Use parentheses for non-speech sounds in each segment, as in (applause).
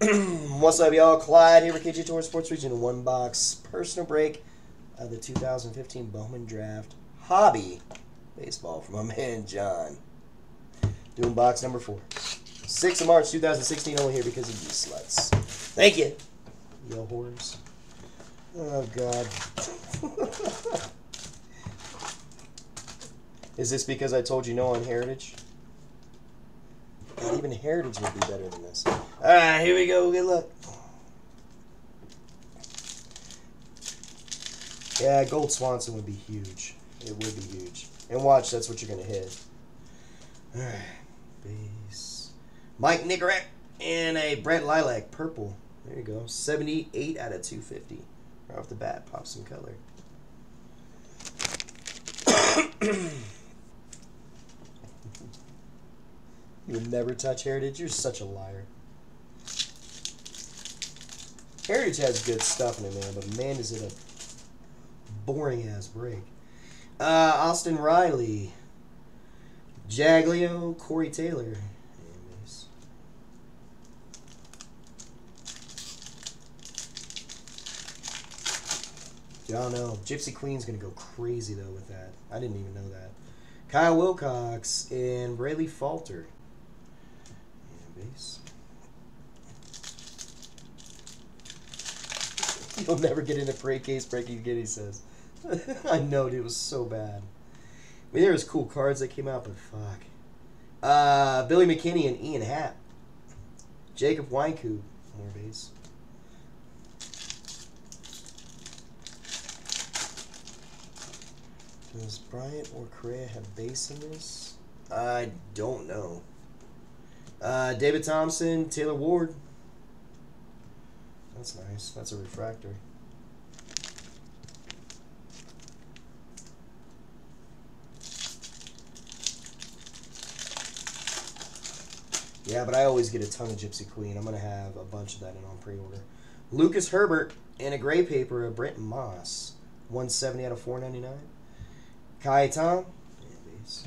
(clears throat) What's up, y'all? Clyde here with KJ Tour Sports Region One Box Personal Break of the 2015 Bowman Draft Hobby Baseball from my (laughs) man John. Doing box number four. 6th of March 2016, only here because of you sluts. Thank you, yo whores. Oh, God. (laughs) Is this because I told you no on Heritage? God, even Heritage would be better than this. Alright, here we go. Good luck. Yeah, Gold Swanson would be huge. It would be huge. And watch, that's what you're going to hit. Alright, base. Mike Nikorak and a Brett Lilek purple. There you go. 78 out of 250. Right off the bat, pop some color. (coughs) (coughs) (coughs) you would never touch Heritage? You're such a liar. Heritage has good stuff in it, man, but man, is it a boring ass break. Uh, Austin Riley, Jaglio, Corey Taylor. Don't know. Gypsy Queen's gonna go crazy though with that. I didn't even know that. Kyle Wilcox and Bailey Falter. (laughs) You'll never get in a parade case breaking again, he says. (laughs) I know, dude, it was so bad. I mean, there was cool cards that came out, but fuck. Uh, Billy McKinney and Ian Happ. Jacob Weinkoop, more base. Does Bryant or Correa have base in this? I don't know. Uh, David Thompson, Taylor Ward. That's nice. That's a refractor. Yeah, but I always get a ton of Gypsy Queen. I'm going to have a bunch of that in on pre-order. Lucas Herbert and a gray paper of Brent Moss. 170 out of 499. Kai Tom. And base.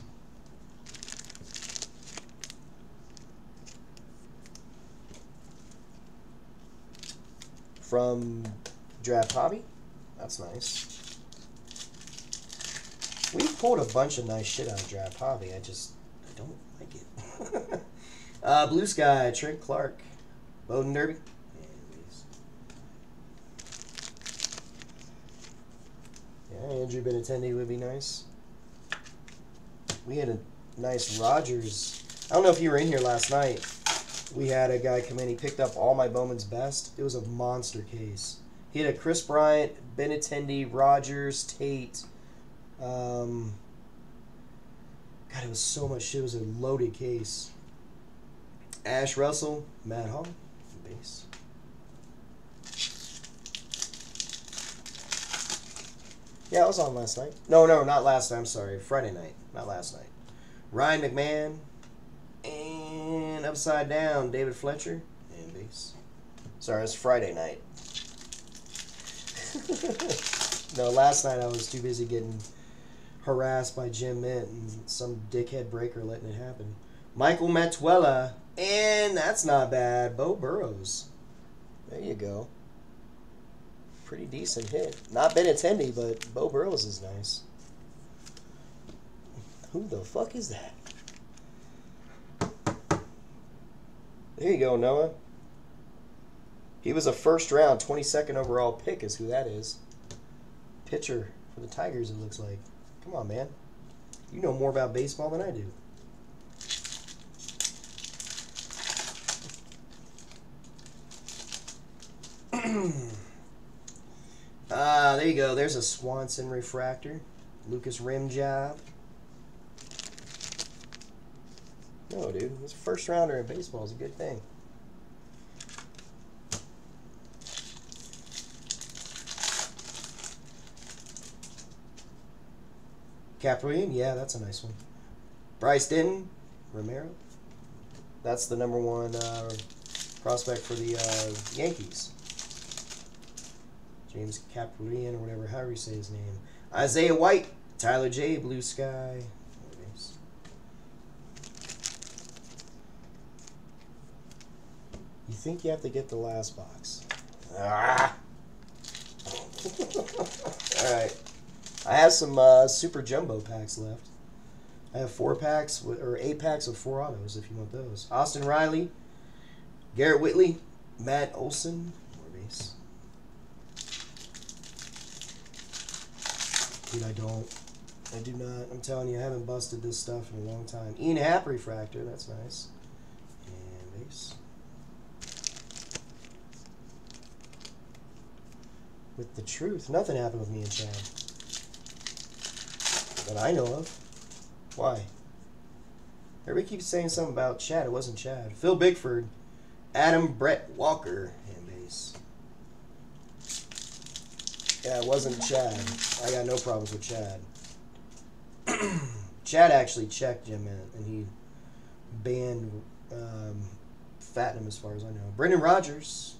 From Draft Hobby. That's nice. We've pulled a bunch of nice shit out of Draft Hobby. I just I don't like it. (laughs) uh, Blue Sky, Trent Clark. Bowden Derby. Yeah, Andrew Benintendi would be nice. We had a nice Rodgers. I don't know if you were in here last night. We had a guy come in. He picked up all my Bowman's best. It was a monster case. He had a Kris Bryant, Benintendi, Rodgers, Tate. Um, God, it was so much shit. It was a loaded case. Ashe Russell, Matt Hall, base. Yeah, I was on last night. No, no, not last night. I'm sorry. Friday night. Not last night. Ryan McMahon. And upside down, David Fletcher. And base. Sorry, it's Friday night. (laughs) no, last night I was too busy getting harassed by Gem Mint and some dickhead breaker letting it happen. Michael Matuella. And that's not bad. Beau Burrows. There you go pretty decent hit. Not Benintendi, but Beau Burrows is nice. Who the fuck is that? There you go, Noah. He was a first round, 22nd overall pick, is who that is. Pitcher for the Tigers, it looks like. Come on, man. You know more about baseball than I do. (clears throat) Ah, there you go. There's a Swanson refractor. Lucas rim job. No, dude. This first rounder in baseball is a good thing. Kaprielian, yeah, that's a nice one. Bryce Denton, Romero. That's the number one uh, prospect for the uh, Yankees. James Kaprielian or whatever, however you say his name. Isaiah White, Tyler Jay, Blue Sky. Nice. You think you have to get the last box. Ah! (laughs) Alright. I have some uh, super jumbo packs left. I have four packs, or eight packs of four autos if you want those. Austin Riley, Garrett Whitley, Matt Olson, more base. Dude, I don't. I do not. I'm telling you, I haven't busted this stuff in a long time. Ian Happ refractor, that's nice. And base. With the truth, nothing happened with me and Chad. That I know of. Why? Everybody keeps saying something about Chad. It wasn't Chad. Phil Bickford, Adam Brett Walker, hand base. Yeah, it wasn't Chad. I got no problems with Chad. (clears throat) Chad actually checked Jim in, and he banned um, Fatnum as far as I know. Brendan Rodgers,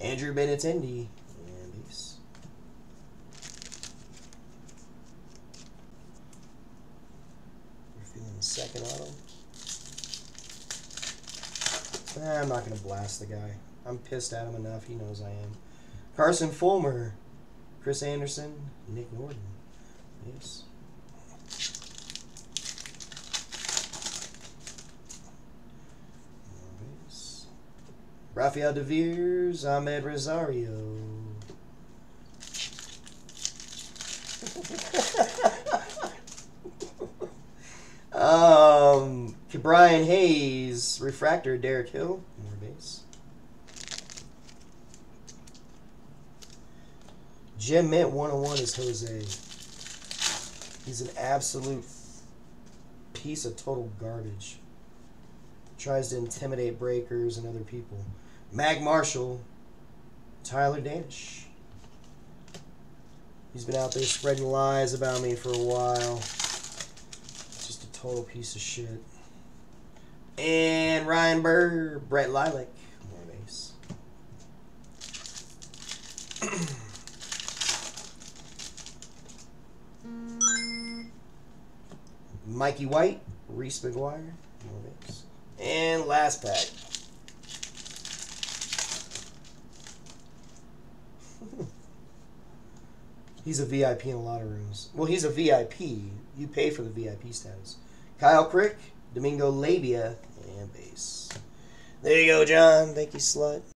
Andrew Benintendi, and base. We're feeling the second auto. Nah, I'm not going to blast the guy. I'm pissed at him enough. He knows I am. Carson Fulmer, Chris Anderson, Nick Norton. Yes. Nice. Rafael Devers, Amed Rosario. (laughs) um, Brian Hayes, Refractor, Derek Hill, more base. Gem Mint 101 is Jose. He's an absolute piece of total garbage. Tries to intimidate breakers and other people. Mac Marshall, Tyler Danish. He's been out there spreading lies about me for a while. Just a total piece of shit. And Ryan Burr, Brett Lilek. More base. (clears throat) Mikey White, Reese McGuire. More base. And last pack. (laughs) he's a VIP in a lot of rooms. Well, he's a VIP. You pay for the VIP status. Kyle Crick, Domingo Leyba, and base. There you go, John. Thank you, slut.